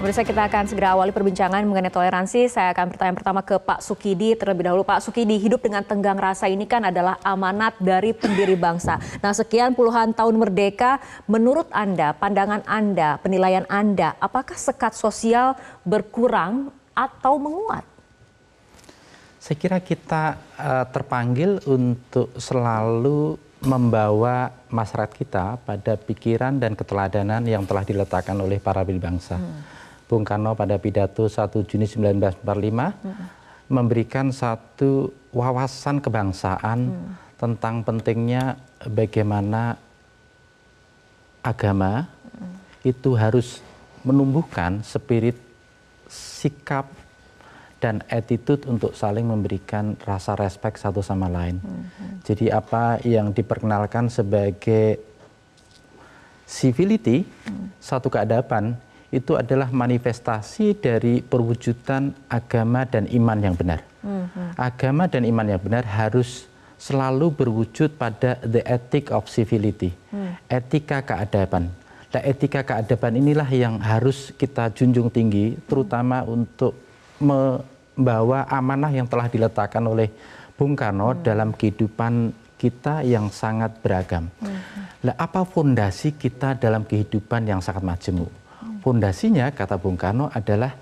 Pemirsa kita akan segera awali perbincangan mengenai toleransi. Saya akan bertanya pertama ke Pak Sukidi terlebih dahulu. Pak Sukidi, hidup dengan tenggang rasa ini kan adalah amanat dari pendiri bangsa. Nah sekian puluhan tahun merdeka, menurut Anda, pandangan Anda, penilaian Anda, apakah sekat sosial berkurang atau menguat? Saya kira kita uh, terpanggil untuk selalu membawa masyarakat kita pada pikiran dan keteladanan yang telah diletakkan oleh para bangsa. Hmm Bung Karno pada pidato 1 Juni 1945 hmm. memberikan satu wawasan kebangsaan hmm. tentang pentingnya bagaimana agama hmm. itu harus menumbuhkan spirit sikap dan attitude untuk saling memberikan rasa respect satu sama lain. Hmm. Jadi apa yang diperkenalkan sebagai civility, hmm. satu keadaban itu adalah manifestasi dari perwujudan agama dan iman yang benar. Mm-hmm. Agama dan iman yang benar harus selalu berwujud pada the ethic of civility, mm. etika keadaban. Nah, etika keadaban inilah yang harus kita junjung tinggi, terutama mm. untuk membawa amanah yang telah diletakkan oleh Bung Karno mm. dalam kehidupan kita yang sangat beragam. Mm-hmm. Nah, apa fondasi kita dalam kehidupan yang sangat majemuk? Fondasinya kata Bung Karno adalah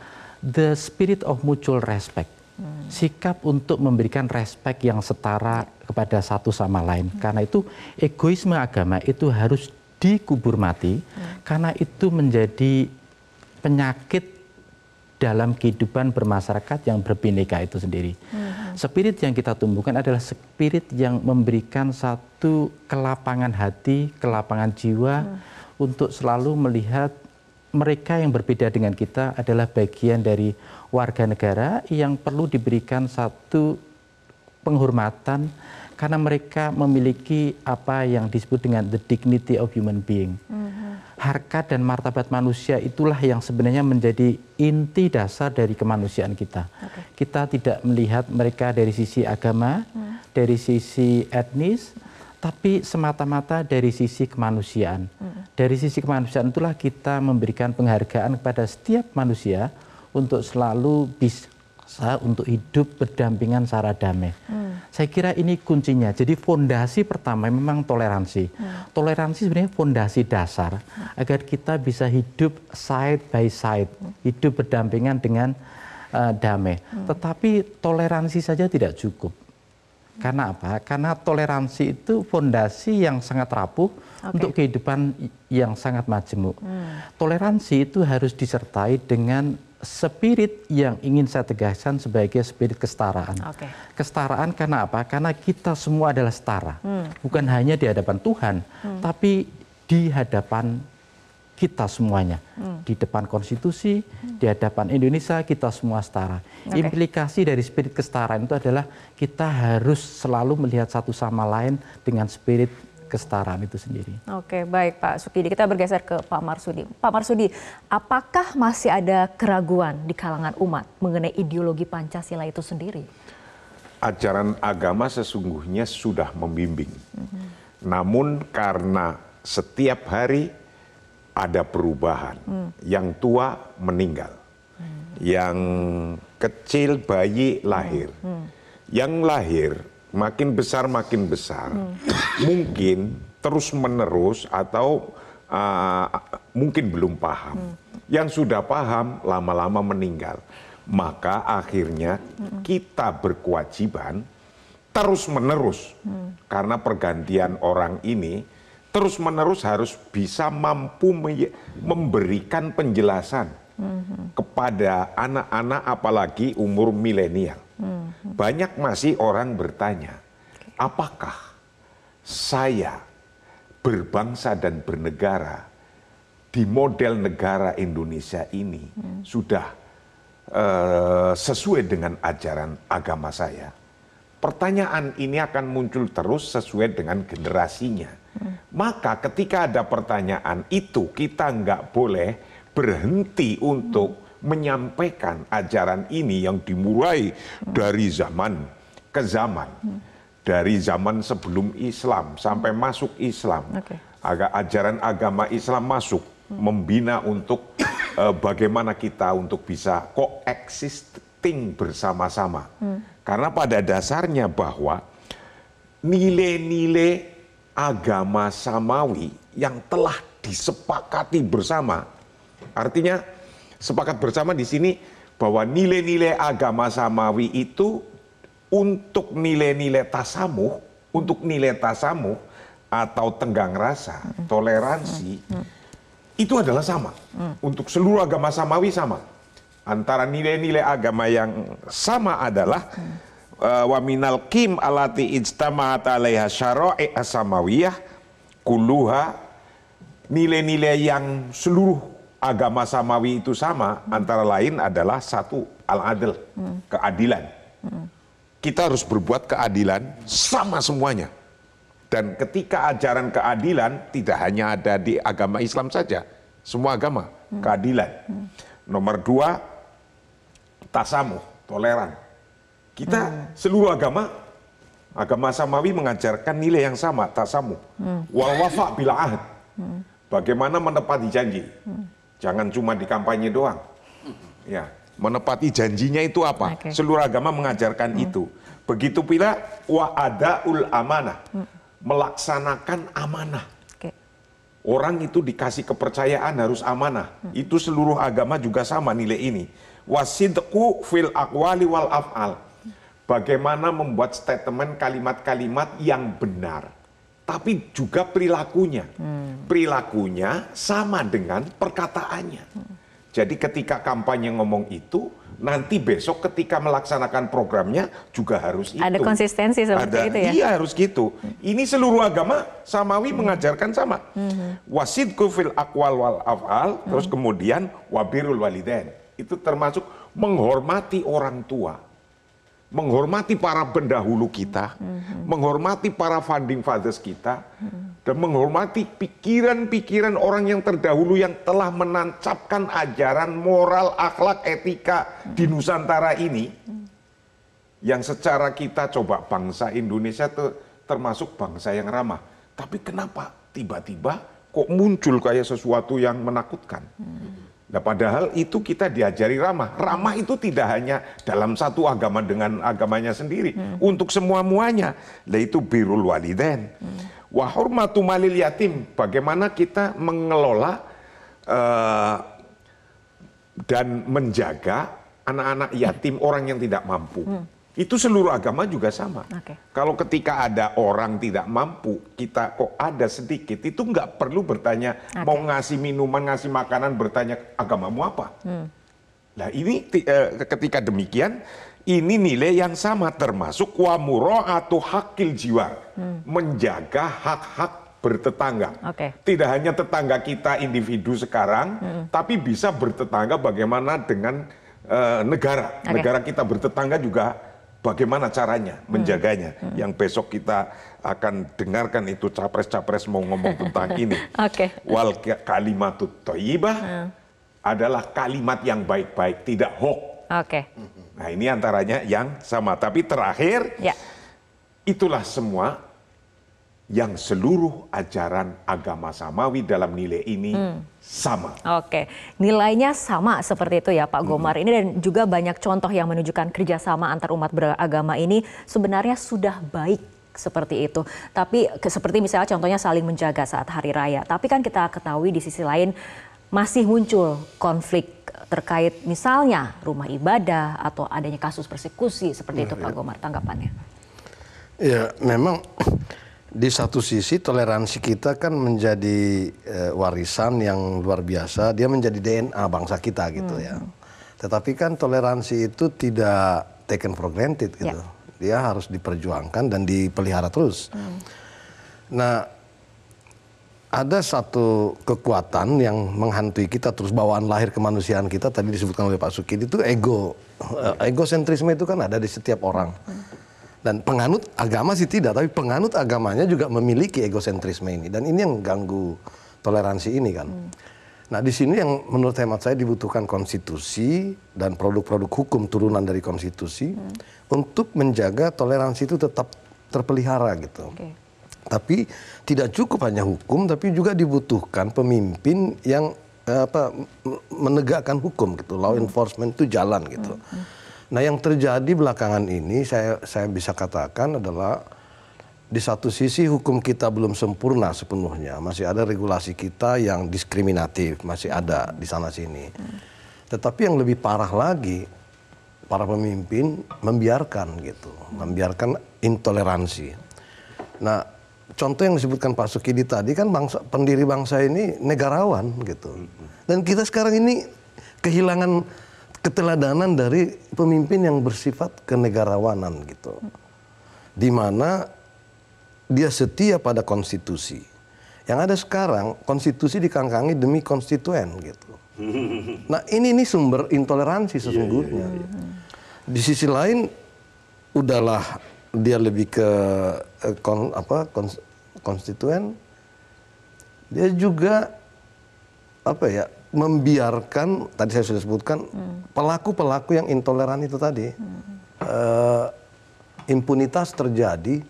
the spirit of mutual respect. Hmm. Sikap untuk memberikan respect yang setara kepada satu sama lain. Hmm. Karena itu egoisme agama itu harus dikubur mati hmm. karena itu menjadi penyakit dalam kehidupan bermasyarakat yang berbineka itu sendiri. Hmm. Spirit yang kita tumbuhkan adalah spirit yang memberikan satu kelapangan hati, kelapangan jiwa hmm. untuk selalu melihat mereka yang berbeda dengan kita adalah bagian dari warga negara yang perlu diberikan satu penghormatan karena mereka memiliki apa yang disebut dengan the dignity of human being. Mm-hmm. Harkat dan martabat manusia itulah yang sebenarnya menjadi inti dasar dari kemanusiaan kita. Okay. Kita tidak melihat mereka dari sisi agama, mm. dari sisi etnis, tapi semata-mata dari sisi kemanusiaan. Hmm. Dari sisi kemanusiaan itulah kita memberikan penghargaan kepada setiap manusia untuk selalu bisa untuk hidup berdampingan secara damai. Hmm. Saya kira ini kuncinya. Jadi fondasi pertama memang toleransi. Hmm. Toleransi sebenarnya fondasi dasar hmm. agar kita bisa hidup side by side, hmm. hidup berdampingan dengan uh, damai. Hmm. Tetapi toleransi saja tidak cukup karena apa? Karena toleransi itu fondasi yang sangat rapuh okay. untuk kehidupan yang sangat majemuk. Hmm. Toleransi itu harus disertai dengan spirit yang ingin saya tegaskan sebagai spirit kesetaraan. Okay. Kesetaraan karena apa? Karena kita semua adalah setara. Hmm. Bukan hanya di hadapan Tuhan, hmm. tapi di hadapan kita semuanya hmm. di depan konstitusi, hmm. di hadapan Indonesia kita semua setara. Okay. Implikasi dari spirit kesetaraan itu adalah kita harus selalu melihat satu sama lain dengan spirit kesetaraan itu sendiri. Oke, baik Pak Sukidi. Kita bergeser ke Pak Marsudi. Pak Marsudi, apakah masih ada keraguan di kalangan umat mengenai ideologi Pancasila itu sendiri? Ajaran agama sesungguhnya sudah membimbing. Mm -hmm. Namun karena setiap hari ada perubahan. Hmm. Yang tua meninggal. Hmm. Yang kecil bayi lahir. Hmm. Hmm. Yang lahir makin besar makin besar. Hmm. Mungkin terus menerus atau uh, mungkin belum paham. Hmm. Yang sudah paham lama-lama meninggal. Maka akhirnya hmm. kita berkewajiban terus menerus hmm. karena pergantian orang ini terus-menerus harus bisa mampu memberikan penjelasan mm-hmm. kepada anak-anak apalagi umur milenial. Mm-hmm. Banyak masih orang bertanya, apakah saya berbangsa dan bernegara di model negara Indonesia ini mm. sudah uh, sesuai dengan ajaran agama saya? Pertanyaan ini akan muncul terus sesuai dengan generasinya maka ketika ada pertanyaan itu kita nggak boleh berhenti untuk menyampaikan ajaran ini yang dimulai dari zaman ke zaman. Dari zaman sebelum Islam sampai masuk Islam. Okay. Agar ajaran agama Islam masuk membina untuk eh, bagaimana kita untuk bisa coexisting bersama-sama. Karena pada dasarnya bahwa nilai-nilai agama samawi yang telah disepakati bersama, artinya sepakat bersama di sini bahwa nilai-nilai agama samawi itu untuk nilai-nilai tasamuh, untuk nilai tasamuh atau tenggang rasa, toleransi, itu adalah sama. Untuk seluruh agama samawi sama. Antara nilai-nilai agama yang sama adalah wa minal kim alati ijtama'at alaiha syara'i asamawiyah kulluha nilai-nilai yang seluruh agama samawi itu sama antara lain adalah satu al-adl, keadilan. Kita harus berbuat keadilan sama semuanya. Dan ketika ajaran keadilan tidak hanya ada di agama Islam saja, semua agama keadilan. Nomor dua, tasamuh, toleran. Kita seluruh agama, agama samawi mengajarkan nilai yang sama, tasamuh. Wal wafa bila ahad. Bagaimana menepati janji. Jangan cuma di kampanye doang. Ya, menepati janjinya itu apa? Oke. Seluruh agama mengajarkan itu. Begitu pula wa adaul amanah. Melaksanakan amanah. Orang itu dikasih kepercayaan harus amanah. Itu seluruh agama juga sama nilai ini. Wasidku fil akwali wal af'al. Bagaimana membuat statement kalimat-kalimat yang benar. Tapi juga perilakunya. Perilakunya sama dengan perkataannya. Jadi ketika kampanye ngomong itu, nanti besok ketika melaksanakan programnya juga harus itu. Ada konsistensi seperti Ada- itu ya? Iya harus gitu. Ini seluruh agama samawi mengajarkan sama. Wasidku fil akwal wal af'al, terus kemudian wabirul walidain. Itu termasuk menghormati orang tua. Menghormati para pendahulu kita, menghormati para founding fathers kita, dan menghormati pikiran-pikiran orang yang terdahulu yang telah menancapkan ajaran moral, akhlak, etika di Nusantara ini yang secara kita coba bangsa Indonesia itu termasuk bangsa yang ramah. Tapi kenapa tiba-tiba kok muncul kayak sesuatu yang menakutkan? Nah padahal itu kita diajari ramah. Ramah itu tidak hanya dalam satu agama dengan agamanya sendiri. Untuk semua-muanya. Nah itu birul waliden. Wa hurmatu malil yatim. Bagaimana kita mengelola eh, dan menjaga anak-anak yatim orang yang tidak mampu. Itu seluruh agama juga sama. Oke. Kalau ketika ada orang tidak mampu, kita kok ada sedikit, itu nggak perlu bertanya mau ngasih minuman, ngasih makanan, bertanya agamamu apa. Nah ini eh, ketika demikian, ini nilai yang sama termasuk wamuro atau hakil jiwa, menjaga hak-hak bertetangga. Oke. Tidak hanya tetangga kita individu sekarang, tapi bisa bertetangga bagaimana dengan eh, negara. Oke. Negara kita bertetangga juga bagaimana caranya menjaganya. Yang besok kita akan dengarkan itu capres-capres mau ngomong tentang ini. Oke. Wal kalimatut thayyibah adalah kalimat yang baik-baik, tidak hoax. Oke. Nah, ini antaranya yang sama. Tapi terakhir, Ya. itulah semua yang seluruh ajaran agama samawi dalam nilai ini sama. Oke, nilainya sama seperti itu ya Pak Gomar. Ini dan juga banyak contoh yang menunjukkan kerjasama antar umat beragama ini sebenarnya sudah baik seperti itu. Tapi ke- seperti misalnya contohnya saling menjaga saat hari raya. Tapi kan kita ketahui di sisi lain masih muncul konflik terkait misalnya rumah ibadah atau adanya kasus persekusi seperti itu Pak Gomar. Tanggapannya? Ya, memang di satu sisi toleransi kita kan menjadi eh, warisan yang luar biasa. Dia menjadi DNA bangsa kita gitu ya. Tetapi kan toleransi itu tidak taken for granted gitu. Dia harus diperjuangkan dan dipelihara terus. Nah, ada satu kekuatan yang menghantui kita terus bawaan lahir kemanusiaan kita tadi disebutkan oleh Pak Sukidi itu ego Eh, egosentrisme itu kan ada di setiap orang dan penganut agama sih tidak tapi penganut agamanya juga memiliki egosentrisme ini. Dan ini yang ganggu toleransi ini kan? Nah di sini yang menurut hemat saya dibutuhkan konstitusi dan produk-produk hukum turunan dari konstitusi untuk menjaga toleransi itu tetap terpelihara gitu. Oke. tapi tidak cukup hanya hukum, tapi juga dibutuhkan pemimpin yang eh, apa menegakkan hukum gitu, law enforcement itu jalan gitu. Nah, yang terjadi belakangan ini saya saya bisa katakan adalah di satu sisi hukum kita belum sempurna sepenuhnya, masih ada regulasi kita yang diskriminatif, masih ada di sana sini. Tetapi yang lebih parah lagi, para pemimpin membiarkan gitu, membiarkan intoleransi. Nah, contoh yang disebutkan Pak Sukidi tadi kan bangsa pendiri bangsa ini negarawan gitu. Dan kita sekarang ini kehilangan keteladanan dari pemimpin yang bersifat kenegarawanan gitu. Di mana dia setia pada konstitusi. Yang ada sekarang konstitusi dikangkangi demi konstituen gitu. Nah ini ini sumber intoleransi sesungguhnya. Di sisi lain, udahlah dia lebih ke eh, kon- apa kons- konstituen. Dia juga apa ya membiarkan tadi saya sudah sebutkan pelaku-pelaku yang intoleran itu tadi Eh, impunitas terjadi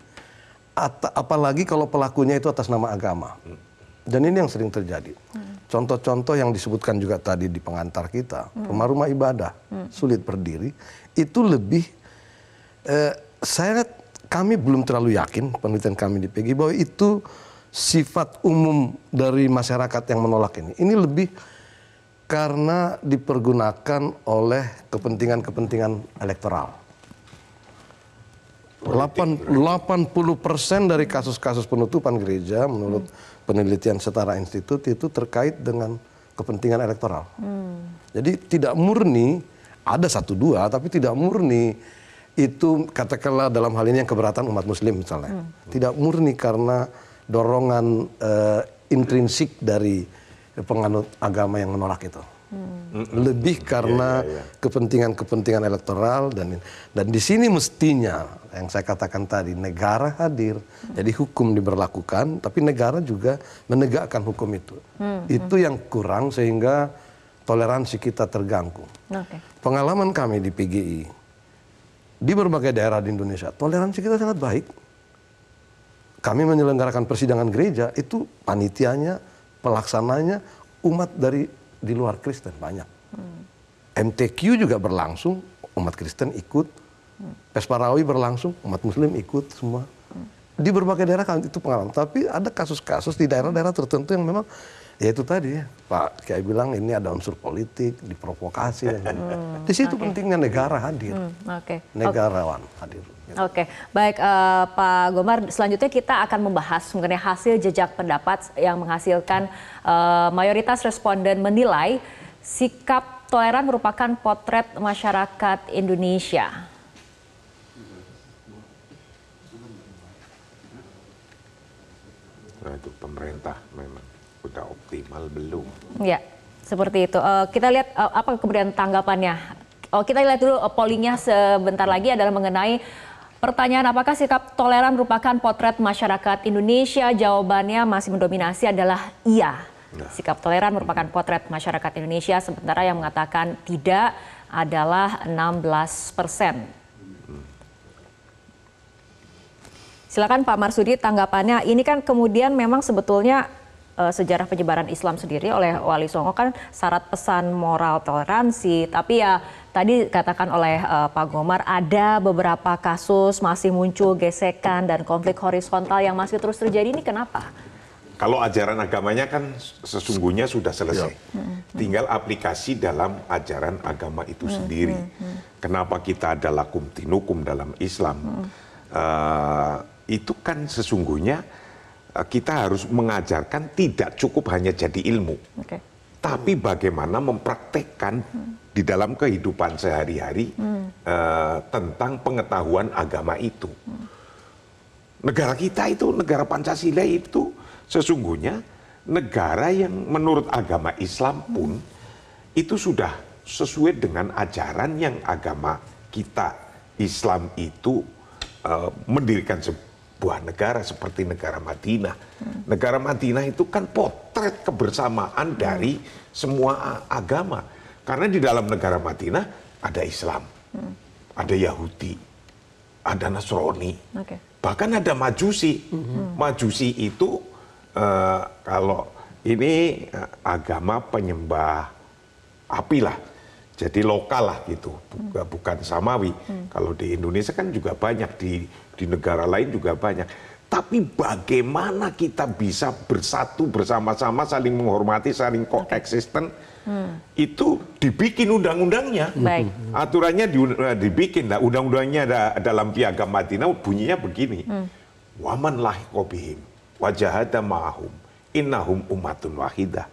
apalagi kalau pelakunya itu atas nama agama. Dan ini yang sering terjadi. Contoh-contoh yang disebutkan juga tadi di pengantar kita, rumah-rumah ibadah sulit berdiri, itu lebih eh, saya kami belum terlalu yakin penelitian kami di PG bahwa itu sifat umum dari masyarakat yang menolak ini. Ini lebih karena dipergunakan oleh kepentingan-kepentingan elektoral. 8, 80% dari kasus-kasus penutupan gereja menurut penelitian setara institut itu terkait dengan kepentingan elektoral. Jadi tidak murni ada satu dua tapi tidak murni itu katakanlah dalam hal ini yang keberatan umat muslim misalnya. Tidak murni karena dorongan eh, intrinsik dari penganut agama yang menolak itu. Lebih karena kepentingan-kepentingan elektoral dan dan di sini mestinya yang saya katakan tadi negara hadir, jadi hukum diberlakukan, tapi negara juga menegakkan hukum itu. Itu yang kurang sehingga toleransi kita terganggu. Oke. Pengalaman kami di PGI di berbagai daerah di Indonesia, toleransi kita sangat baik. Kami menyelenggarakan persidangan gereja itu panitianya, pelaksananya umat dari di luar Kristen banyak. MTQ juga berlangsung, umat Kristen ikut. Pesparawi berlangsung, umat Muslim ikut semua. Di berbagai daerah kan itu pengalaman. Tapi ada kasus-kasus di daerah-daerah tertentu yang memang ya itu tadi ya, Pak Kiai bilang ini ada unsur politik, diprovokasi. dan Di situ pentingnya negara hadir, Hmm, Oke. negarawan hadir. Oke, baik eh, Pak Gomar. Selanjutnya kita akan membahas mengenai hasil jejak pendapat yang menghasilkan eh, mayoritas responden menilai sikap toleran merupakan potret masyarakat Indonesia. Nah itu pemerintah optimal belum? Ya, seperti itu. Eh, kita lihat eh, apa kemudian tanggapannya. Oh, kita lihat dulu eh, pollingnya sebentar lagi adalah mengenai pertanyaan apakah sikap toleran merupakan potret masyarakat Indonesia. Jawabannya masih mendominasi adalah iya. Sikap toleran merupakan potret masyarakat Indonesia, sementara yang mengatakan tidak adalah 16 persen. Silakan Pak Marsudi tanggapannya. Ini kan kemudian memang sebetulnya eh, sejarah penyebaran Islam sendiri oleh Wali Songo kan syarat pesan moral toleransi. Tapi ya tadi katakan oleh eh, Pak Gomar ada beberapa kasus masih muncul gesekan dan konflik horizontal yang masih terus terjadi. Ini kenapa? Kalau ajaran agamanya kan sesungguhnya sudah selesai. Tinggal aplikasi dalam ajaran agama itu sendiri. Kenapa kita ada lakum tinukum dalam Islam? Eh, itu kan sesungguhnya kita harus mengajarkan tidak cukup hanya jadi ilmu. Oke. tapi bagaimana mempraktekkan di dalam kehidupan sehari-hari eh, tentang pengetahuan agama itu. Negara kita itu, negara Pancasila itu sesungguhnya negara yang menurut agama Islam pun itu sudah sesuai dengan ajaran yang agama kita Islam itu eh, mendirikan sebuah negara seperti negara Madinah. Negara Madinah itu kan potret kebersamaan dari semua agama. Karena di dalam negara Madinah ada Islam, ada Yahudi, ada Nasrani, Oke. bahkan ada Majusi. Majusi itu eh, kalau ini uh, agama penyembah api lah. Jadi lokal lah gitu, bukan, bukan samawi. Kalau di Indonesia kan juga banyak di di negara lain juga banyak. Tapi bagaimana kita bisa bersatu bersama-sama, saling menghormati, saling koeksisten, itu dibikin undang-undangnya. Baik. Aturannya di, eh, dibikin, nah, undang-undangnya da- dalam piagam Madinah bunyinya begini. Waman lahikobihim, wajahada ma'ahum, innahum umatun wahidah.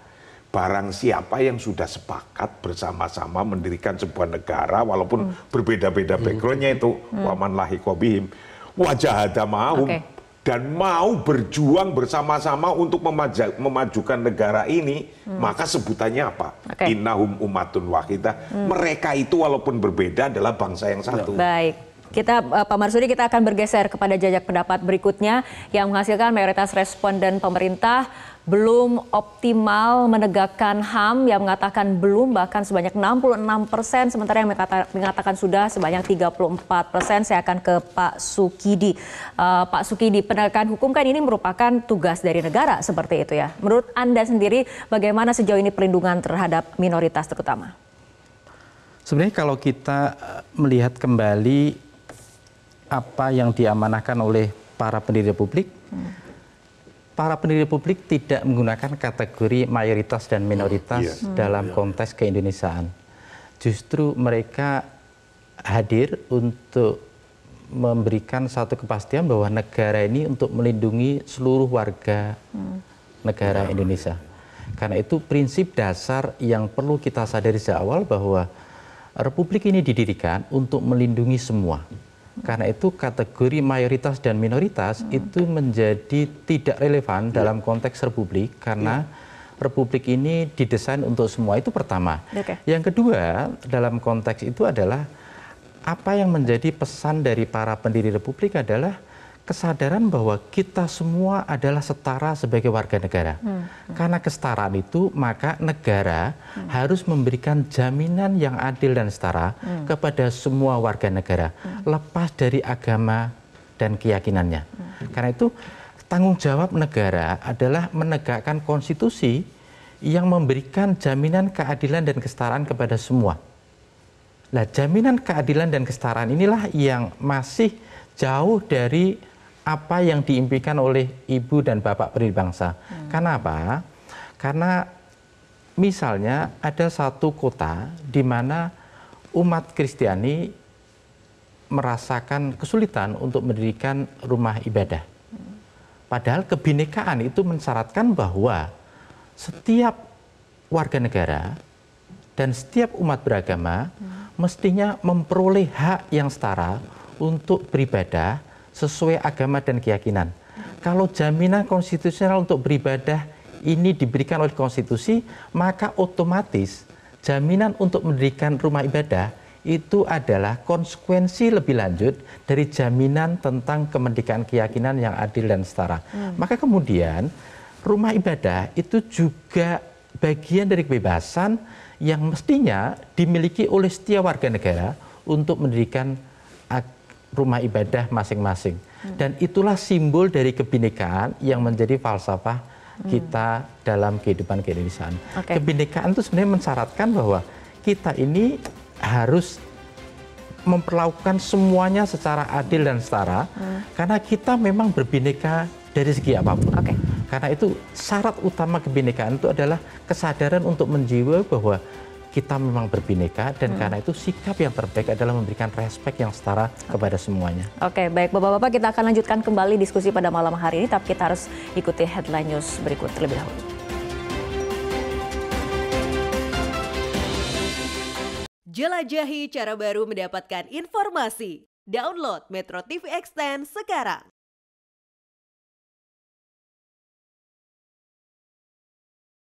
Barang siapa yang sudah sepakat bersama-sama mendirikan sebuah negara, walaupun berbeda-beda backgroundnya itu, waman lahikobihim, wajahada ma'ahum, Oke. dan mau berjuang bersama-sama untuk memaja- memajukan negara ini, maka sebutannya apa? Oke. Innahum umatun wahidah. Mereka itu walaupun berbeda adalah bangsa yang satu. Baik. Kita eh, Pak Marsudi kita akan bergeser kepada jajak pendapat berikutnya yang menghasilkan mayoritas responden pemerintah belum optimal menegakkan HAM yang mengatakan belum bahkan sebanyak 66 persen sementara yang mengata- mengatakan sudah sebanyak 34 persen. Saya akan ke Pak Sukidi. Eh, Pak Sukidi, penegakan hukum kan ini merupakan tugas dari negara seperti itu ya. Menurut Anda sendiri bagaimana sejauh ini perlindungan terhadap minoritas terutama? Sebenarnya kalau kita eh, melihat kembali apa yang diamanahkan oleh para pendiri republik, para pendiri republik tidak menggunakan kategori mayoritas dan minoritas Iya. dalam konteks keindonesiaan. Justru mereka hadir untuk memberikan satu kepastian bahwa negara ini untuk melindungi seluruh warga negara Indonesia. Karena itu prinsip dasar yang perlu kita sadari sejak awal bahwa republik ini didirikan untuk melindungi semua. Karena itu kategori mayoritas dan minoritas itu menjadi tidak relevan dalam konteks republik karena republik ini didesain untuk semua itu pertama. Yang kedua dalam konteks itu adalah apa yang menjadi pesan dari para pendiri republik adalah kesadaran bahwa kita semua adalah setara sebagai warga negara. Karena kesetaraan itu, maka negara harus memberikan jaminan yang adil dan setara kepada semua warga negara, lepas dari agama dan keyakinannya. Karena itu, tanggung jawab negara adalah menegakkan konstitusi yang memberikan jaminan keadilan dan kesetaraan kepada semua. Nah, jaminan keadilan dan kesetaraan inilah yang masih jauh dari apa yang diimpikan oleh ibu dan bapak pendiri bangsa. Karena apa? Karena misalnya ada satu kota di mana umat Kristiani merasakan kesulitan untuk mendirikan rumah ibadah. Padahal kebinekaan itu mensyaratkan bahwa setiap warga negara dan setiap umat beragama mestinya memperoleh hak yang setara untuk beribadah sesuai agama dan keyakinan. Kalau jaminan konstitusional untuk beribadah ini diberikan oleh konstitusi, maka otomatis jaminan untuk mendirikan rumah ibadah itu adalah konsekuensi lebih lanjut dari jaminan tentang kemerdekaan keyakinan yang adil dan setara. Maka kemudian rumah ibadah itu juga bagian dari kebebasan yang mestinya dimiliki oleh setiap warga negara untuk mendirikan rumah ibadah masing-masing. Dan itulah simbol dari kebinekaan yang menjadi falsafah kita dalam kehidupan keindonesiaan. Oke. Kebinekaan itu sebenarnya mensyaratkan bahwa kita ini harus memperlakukan semuanya secara adil dan setara karena kita memang berbineka dari segi apa pun. Oke. Karena itu syarat utama kebinekaan itu adalah kesadaran untuk menjiwa bahwa kita memang berbineka dan karena itu sikap yang terbaik adalah memberikan respek yang setara kepada semuanya. Oke, baik Bapak-Bapak kita akan lanjutkan kembali diskusi pada malam hari ini, tapi kita harus ikuti headline news berikut terlebih dahulu. Jelajahi cara baru mendapatkan informasi. Download Metro TV Extend sekarang.